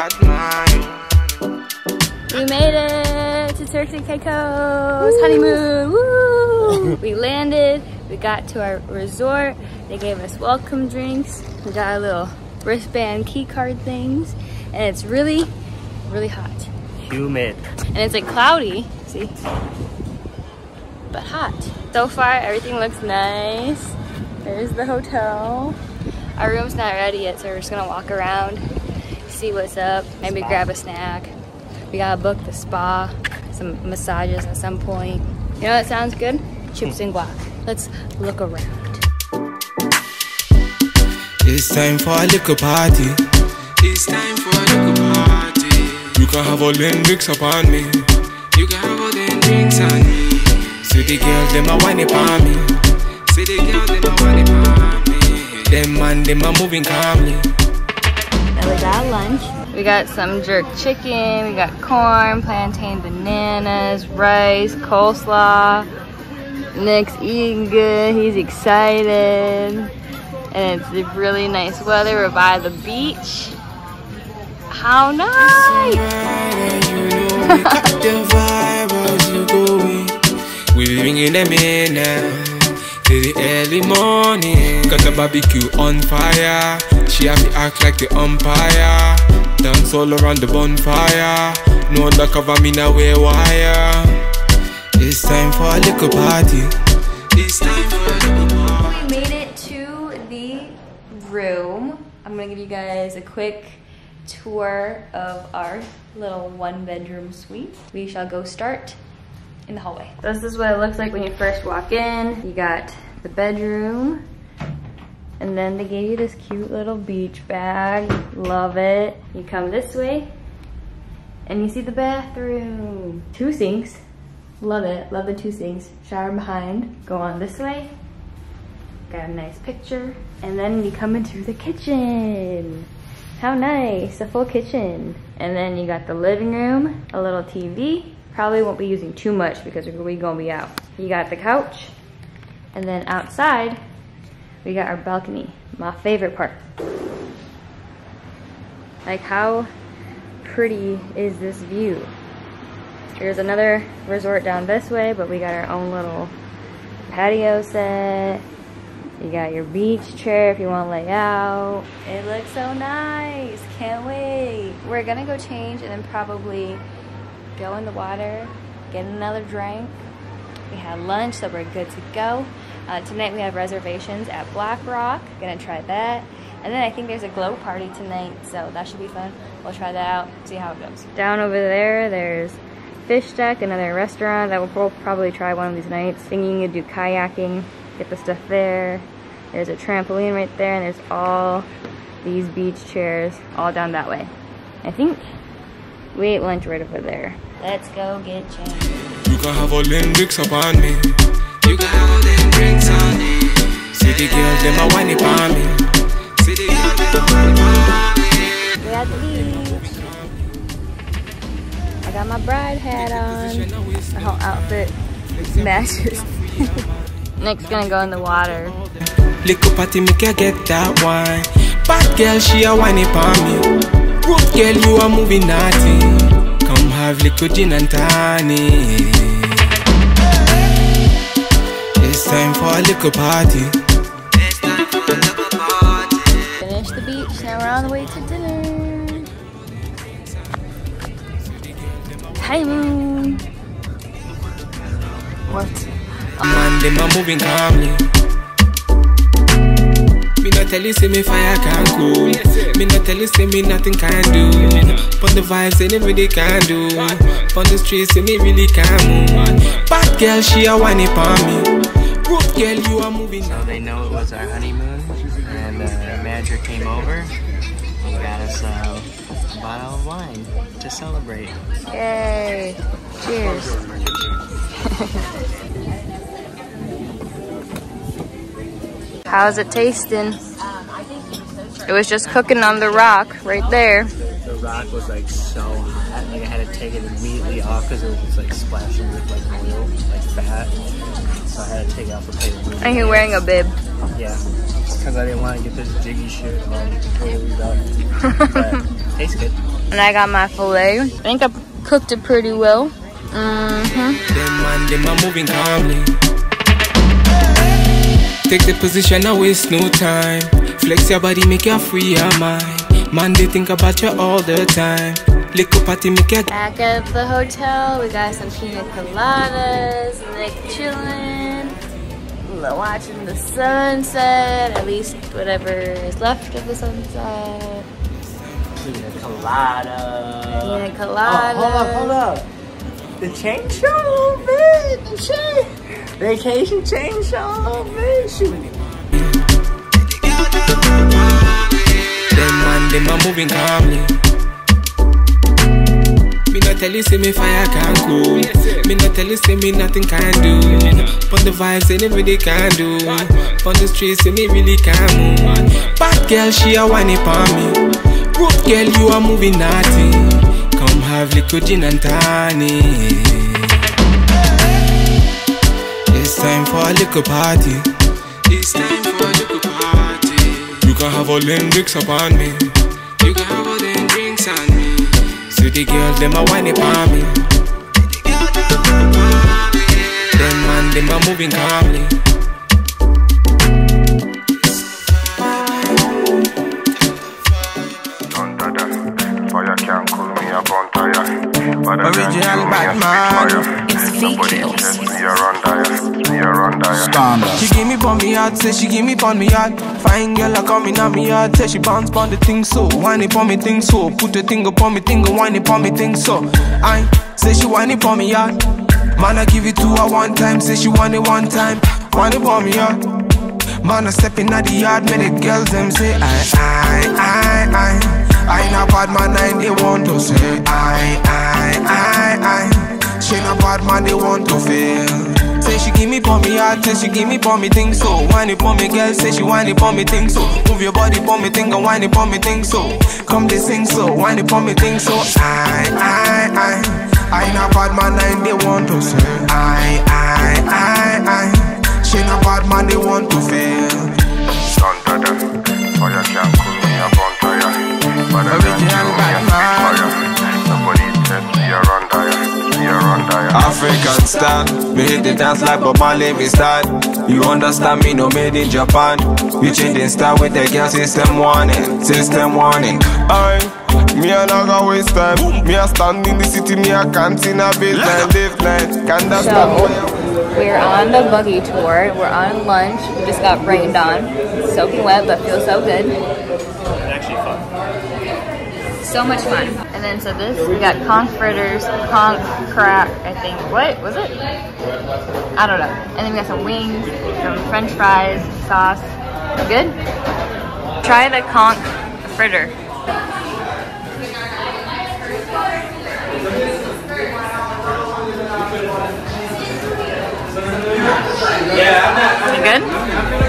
bad mind. We made it to Turks and Caicos honeymoon. Woo! we landed. We got to our resort. They gave us welcome drinks. We got our little wristband key card things. And it's really, really hot. Humid. And it's like cloudy, see? But hot. So far, everything looks nice. There's the hotel. Our room's not ready yet, so we're just gonna walk around, see what's up, maybe grab a snack. We gotta book the spa, some massages at some point. You know what sounds good? Chips and guac. Let's look around. It's time for a little party. It's time for a little party. You can have all them drinks upon me. You can have all them drinks on me. See the girls, them a whine upon me. See the girls, them a whine upon me. Them man, them a moving calmly. That was our lunch. We got some jerk chicken, we got corn, plantain, bananas, rice, coleslaw. Nick's eating good, he's excited. And it's really nice weather. We're by the beach. How nice! we got the vibe as you going. We bringing them in now. Till the early morning. Got the barbecue on fire. She have to act like the umpire. Dance all around the bonfire. No undercover, me now wear wire. It's time for a little party. It's time for a little party. We made it to the room. I'm gonna give you guys a quick tour of our little one bedroom suite. We shall go start in the hallway. This is what it looks like when you first walk in. You got the bedroom, and then they gave you this cute little beach bag. Love it. You come this way, and you see the bathroom. Two sinks. Love it. Love the two sinks. Shower behind. Go on this way. Got a nice picture. And then you come into the kitchen. How nice, a full kitchen. And then you got the living room, a little TV. Probably won't be using too much because we're gonna be out. You got the couch. And then outside, we got our balcony. My favorite part. Like how pretty is this view? There's another resort down this way, but we got our own little patio set. You got your beach chair if you want to lay out. It looks so nice. Can't wait. We're gonna go change and then probably go in the water, get another drink. We had lunch, so we're good to go. Uh, tonight we have reservations at Black Rock. Gonna try that. And then I think there's a glow party tonight, so that should be fun. We'll try that out, see how it goes. Down over there, there's Fish Deck, another restaurant that we'll probably try one of these nights. Thinking you do kayaking, get the stuff there. There's a trampoline right there, and there's all these beach chairs all down that way. I think we ate lunch right over there. Let's go get changed. You can have all them upon me. You can the girls, them a whine upon me. See the girls, them a whine upon me. We're at the beach. I got my bride hat on. My whole outfit matches. Nick's gonna go in the water. Little party make you get that wine. Bad girl, she a whine upon me. Good girl, you a moving naughty. Come have little gin and tonic. It's time for a little party. Hi moon. What? Man, them a moving calmly. Me not tell you say me fire can cool. Me not tell you say me nothing can do. Pon the vibes say nobody can do. Pon the streets say me really can move. Bad girl she a whine upon me. Good girl you are moving. So they know it was our honeymoon, and uh, the manager came over and got us a bottle of wine to celebrate. Yay. Cheers. How's it tasting? It was just cooking on the rock right there. The rock was like so hot, like I had to take it immediately off because it was just like splashing with like oil, like fat. So I had to take it off the plate. And you're wearing a bib. Yeah, because I didn't want to get this jiggy shit on. But tastes good. And I got my filet. I think I cooked it pretty well. Mm-hmm. Them man, them are moving calmly. Take the position, I waste no time. Flex your body, make you free your mind. Man, they think about you all the time. Little party, make you Back at the hotel, we got some pina coladas, Nick chilling, watching the sunset, at least whatever is left of the sunset. Pina colada. Pina oh, colada. Oh, hold up, hold up. The chain show, man. The chain. Vacation chain show, man. Shoot. Them man, them are moving calmly. Tell you, say me fire can cool. Me not tell you, say me nothing can do. But the vibes, say everybody can do. On the streets, say me really can move. Bad girl, she a whine upon me. Good girl, you are moving naughty. Come have little gin and tonic. It's time for a little party. It's time for a little party. You can have all them drinks upon me. You can have The girls, them a whine upon me. Them man, them a moving calmly. She me heart, say she give me pon me heart. Fine girl, I come in on me heart, say she bounce pon the thing so. Whine it pon me thing so. Put the thing upon me thing, whine it pon me thing so. I say she whine it pon me heart. Man, I give it to her one time, say she want it one time. Whine it pon me heart. Man, I step in at the yard, make the girls them say I, I, I, I. I a bad man, I they want to say I, I, I, I. She not bad man, they want to feel. Say she give me pon me heart, say she give me pon me thing so. Whine it pon me girl, say she whine it pon me thing so. Move your body pon me thing and whine it pon me thing so. Come they sing so, whine it pon me thing so. I, I, I. I a bad man, I they want to say I, I, I, I. She not bad man, they want to feel. Dun da da. Fire can't cool me on tire. Better than you, Original African stand, me hit the dance like Bob Marley, me stand. You understand me, no made in Japan. You changing style with the girl system warning, system warning. Aye, me a not go waste time. Me a stand in the city, me a can't in a baseline, baseline. Can that So, we're on the buggy tour. We're on lunch. We just got rained on. Soaking wet, but feels so good. So much fun. And then, so this, we got conch fritters, conch crack, I think. What was it? I don't know. And then we got some wings, some french fries, sauce. Good? Try the conch fritter. Good?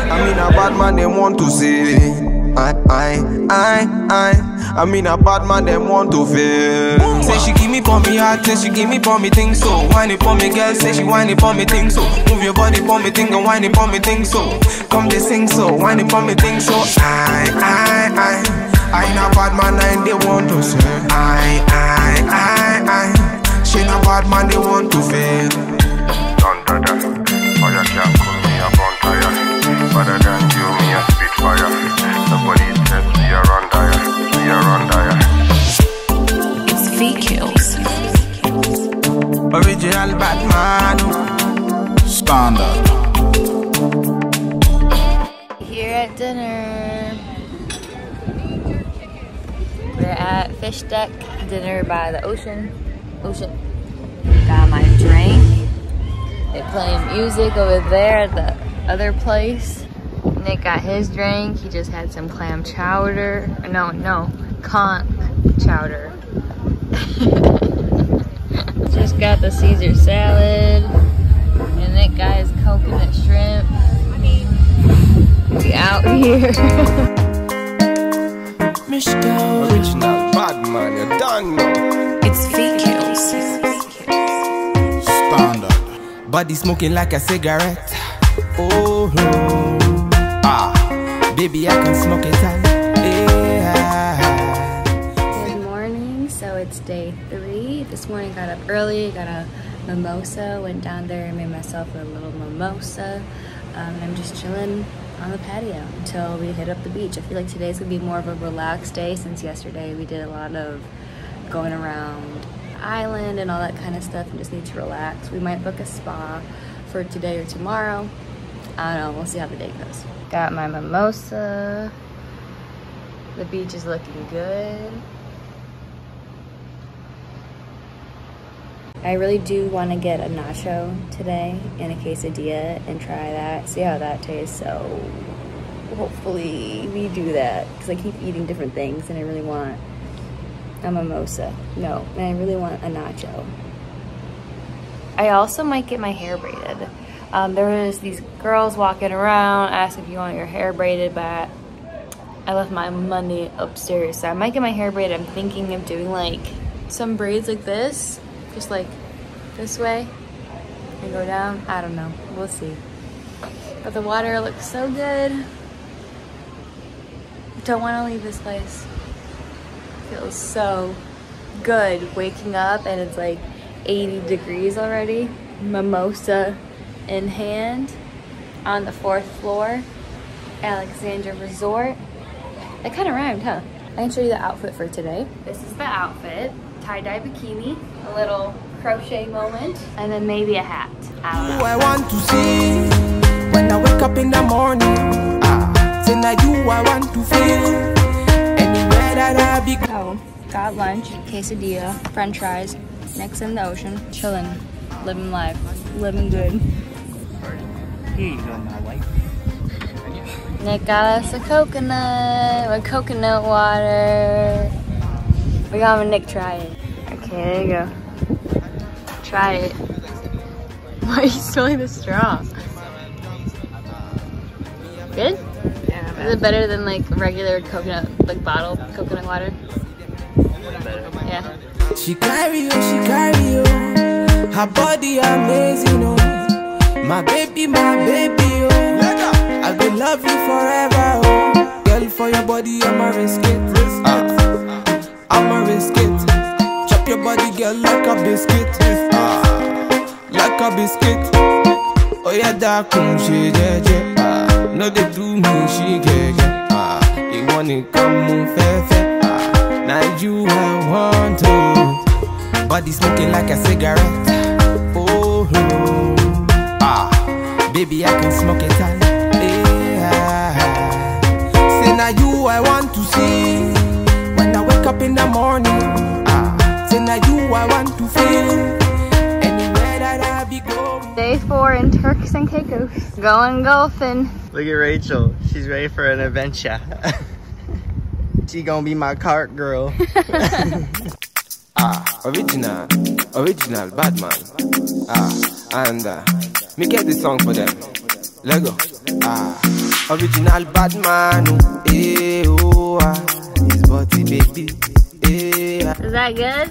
I mean, a bad man, they want to say. I, I, I, I. I mean, a bad man, they want to feel. Say she give me pon me heart, say she give me pon me thing so. Whine it pon me girl, say she whine it pon me thing so. Move your body pon me thing and whine it pon me thing so. Come they sing so, whine it pon me thing so. I, I, I. I ain't a bad man, I ain't they want to say. I, I, I, I. She not bad man, they want to feel. Dun da da. Fire can't cool me up on tire. Better than you, me a spit Original Batman. Standard. Here at dinner. We're at Fish Deck dinner by the ocean. Ocean. Got my drink. They're playing music over there at the other place. Nick got his drink. He just had some clam chowder. No, no, conch chowder. just got the Caesar salad. And that got his coconut shrimp. We out here. Original bad man, you done know. It's VQs. Standard. Body smoking like a cigarette. Oh, no. ah, baby, I can smoke it out. Yeah. Good morning, So it's day three. This morning got up early, got a mimosa, went down there and made myself a little mimosa. Um, and I'm just chilling on the patio until we hit up the beach. I feel like today's gonna be more of a relaxed day since yesterday we did a lot of going around island and all that kind of stuff and just need to relax. We might book a spa for today or tomorrow. I don't know, we'll see how the day goes. Got my mimosa. The beach is looking good. I really do want to get a nacho today and a quesadilla and try that, see how that tastes. So hopefully we do that because I keep eating different things and I really want a mimosa. No, and I really want a nacho. I also might get my hair braided. Um, there was these girls walking around, asked if you want your hair braided, but I left my money upstairs. So I might get my hair braided. I'm thinking of doing like some braids like this, just like this way and go down. I don't know, we'll see. But the water looks so good. I Don't want to leave this place. Feels so good waking up and it's like 80 degrees already. Mimosa in hand on the fourth floor. Alexandra Resort. That kind of rhymed, huh? I can show you the outfit for today. This is the outfit. Tie-dye bikini, a little crochet moment, and then maybe a hat. I. Who I want to see when I wake up in the morning. Ah, now you I want to feel. Anywhere that I be. So, got lunch, quesadilla, french fries, next in the ocean, chilling, living life, living good. Here you go, my wife. Nick got us a coconut with coconut water. We're gonna have Nick try it. Okay, there you go. Try it. Why are you spilling the straw? Good? Yeah, Is it better than like regular coconut, like bottled coconut water? Yeah. She carry you, she carry you. Her body amazing, oh. My baby, my baby, oh. I will love you forever, oh. Girl, for your body, I'ma risk it. Girl, like a biscuit. Ah, like a biscuit. Oh yeah, that come she jeje. Ah, no they do me, she get Ah, you wanna come move fair, fair. Ah, now you I want to. Body smoking like a cigarette. Oh, no. ah, baby, I can smoke it all. Yeah. Say now you I want to see when I wake up in the morning. Say now you I want to feel anywhere that I be going. Day four in Turks and Caicos. Going golfing. Look at Rachel. She's ready for an adventure. she gonna be my cart girl. Ah, original, original bad man. Ah, and uh, me get this song for them. Let go. Ah, original bad man. oh, Eh, oh, ah, his body baby. Is that good?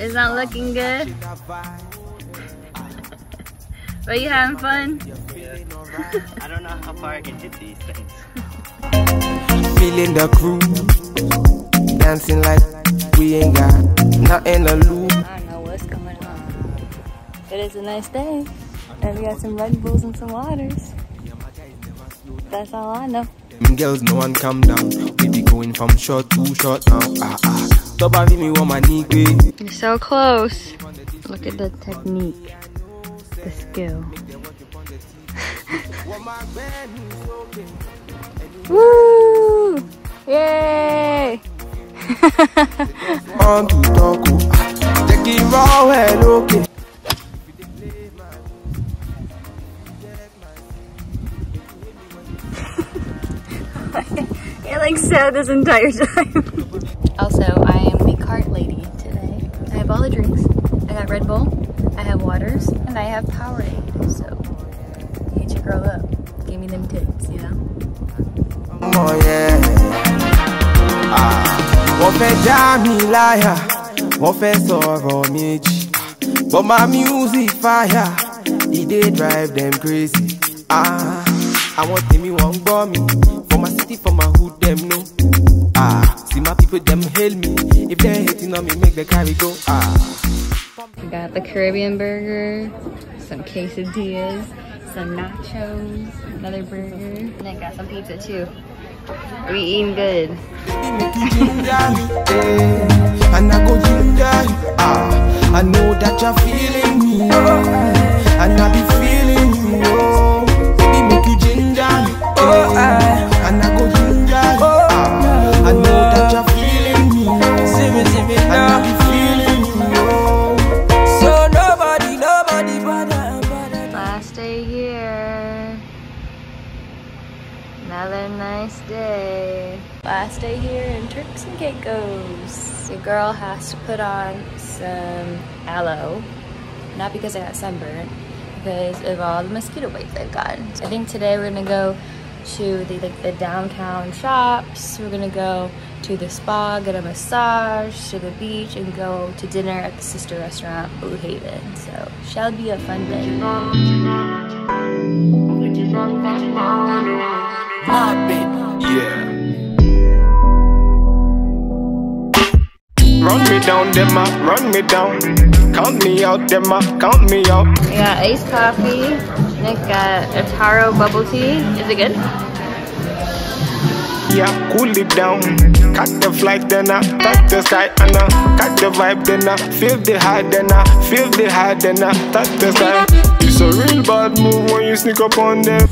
Is that looking good? Are you having fun? I don't know how far I can hit these things. feeling the crew, dancing like we ain't got nothing to lose. I don't know what's going on. It is a nice day. And we got some Red Bulls and some waters. That's all I know. Them girls, no one calm down. Going from short to short now. Ah ah. Top of me, want my knee grade. You're so close. Look at the technique, the skill. Woo! Yay! On to. Take it raw, well, okay. You're like sad this entire time. also, I am the cart lady today. I have all the drinks. I got Red Bull, I have waters, and I have Powerade. So, you get your girl up. Give me them tits, you know? Oh yeah. Ah, wọ́n fẹ́ já mi láyà, wọ́n fẹ́ sọ̀rọ̀ méjì. But my music fire, e dey drive them crazy. Ah, àwọn tèmi wọ́n ń gbọ́ mi. For my city, for my hood, them know. See my people Put them hail me. If they hating on me, make the carry go. Ah. We got the Caribbean burger, some quesadillas, some nachos, another burger, and then got some pizza too. We eating good. Make you ginger me. And I go. Ah. I know that you're feeling me. Oh. And I be feeling you. Oh. Baby, make you ginger me. Oh. Zimmy, zimmy, And I now. be feeling you. So nobody, nobody bother, bother. Last day here. Another nice day. Last day here in Turks and Caicos. Your girl has to put on some aloe. Not because I got sunburned, because of all the mosquito bites I've gotten. I think today we're gonna go to the like the downtown shops. We're gonna go to the spa, get a massage, to the beach, and go to dinner at the sister restaurant, Blue Haven. So shall be a fun day. Yeah. Run me down, them a run me down. Count me out, them a count me out. We got iced coffee. Nick got a taro bubble tea. Is it good? Yeah, cool it down. Cut the flight, then I touch the sky, and I cut the vibe, then I feel the high, then I feel the high, then I touch the sky. It's a real bad move when you sneak up on them.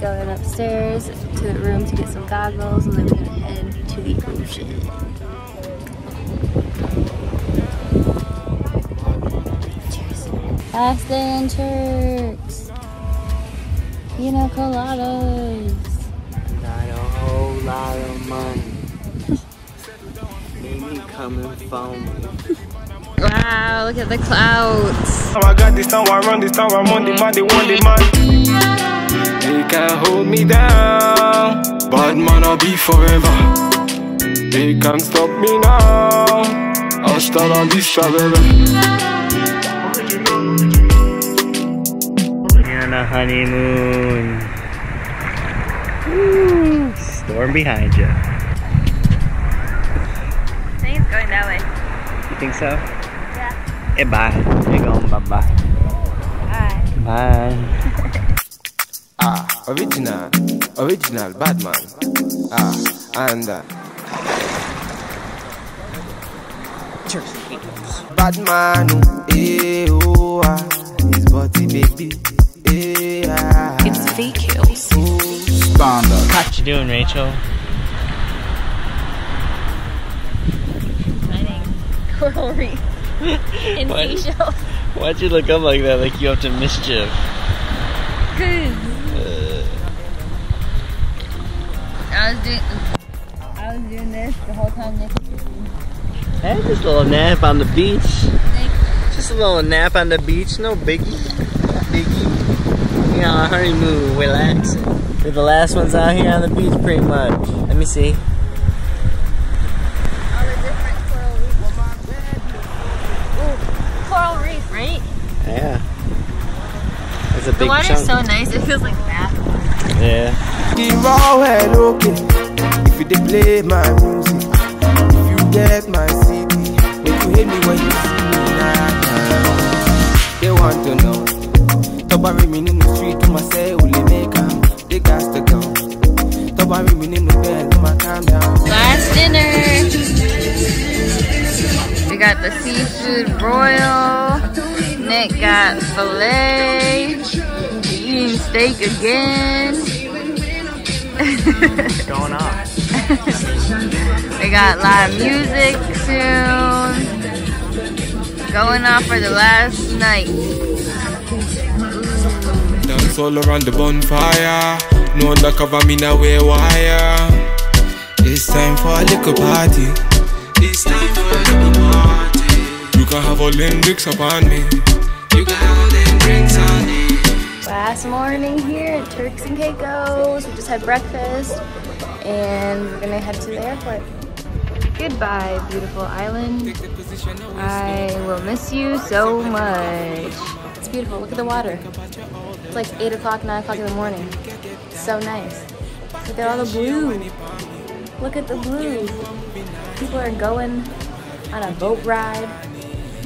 Going upstairs to the room to get some goggles, and then we're gonna head to the ocean. Cheers. Last day in Turks. Pina coladas. Got a whole lot of money. Made me come and phone me. Wow, look at the clouds. Now I got this, now I run this, now I'm on the man, they want the man. They can't hold me down. Bad man, I'll be forever. They can't stop me now. Hasta la vista, baby. You're on a honeymoon. Woo. Storm behind you. I think it's going that way. You think so? Yeah. Hey, bye. You're going bye bye. Alright. Bye. Ah, original, original bad man. Ah, and uh, bad man, oh, eh, oh, ah, his body baby, eh, ah, It's fake kills. Standard. What you doing, Rachel? Finding coral reef in What? seashells. Why'd you look up like that? Like you up to mischief? I was doing I was doing this the whole time Hey, just a little nap on the beach. Just a little nap on the beach, no biggie. Biggie. You know, our honeymoon, relaxing. We're the last ones out here on the beach, pretty much. Let me see. all the different coral reefs. Ooh, coral reef, right? Yeah. That's a The big water's chunk. so nice, it feels like bath. yeah. The raw head okay. If you dey play my music, if you get my CD, make you hate me when you see me nah, nah. They want to know. Tọ́ba rí mi nínú street, ó máa ṣe ò lè make am. They got to go. Tọ́ba rí mi nínú bed, ó máa calm down. Last dinner. We got the seafood broil. Nick got filet. Eating steak again. Going off. We got live music soon. Going off for the last night. Dance all around the bonfire. No undercover, me now wear wire. It's time for a little party. It's time for a little party. You can have all them drinks upon me. Last morning here at Turks and Caicos. We just had breakfast and we're gonna head to the airport. Goodbye, beautiful island. I will miss you so much. It's beautiful. Look at the water. It's like 8 o'clock, 9 o'clock in the morning. So nice. Look at all the blue. Look at the blue. People are going on a boat ride.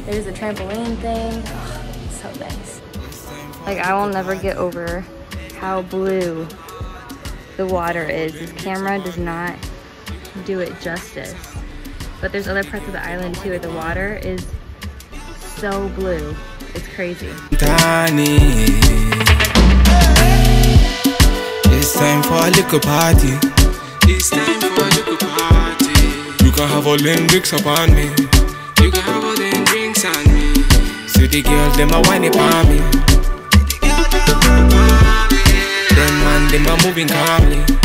There's a trampoline thing. Oh, so nice. Like, I will never get over how blue the water is. This camera does not do it justice. But there's other parts of the island too where the water is so blue. It's crazy. Tani. It's time for a little party. It's time for a little party. You can have all them drinks upon me. You can have all them drinks on me. See the girls, them a whine upon me. Them man, them a moving calmly.